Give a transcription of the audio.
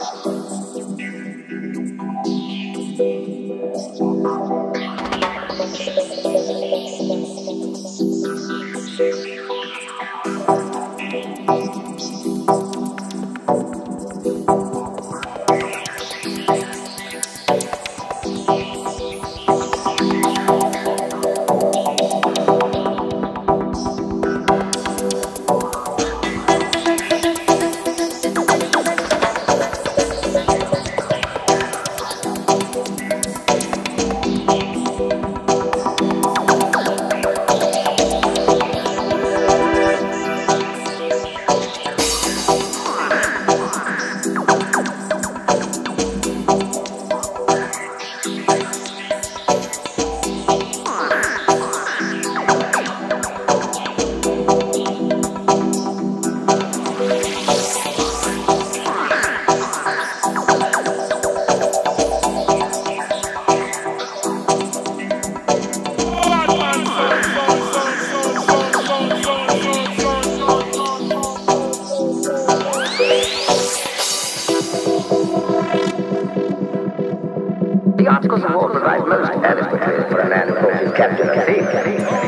Thank you. the obstacles of war provide most adequately for an animal Captain captivity.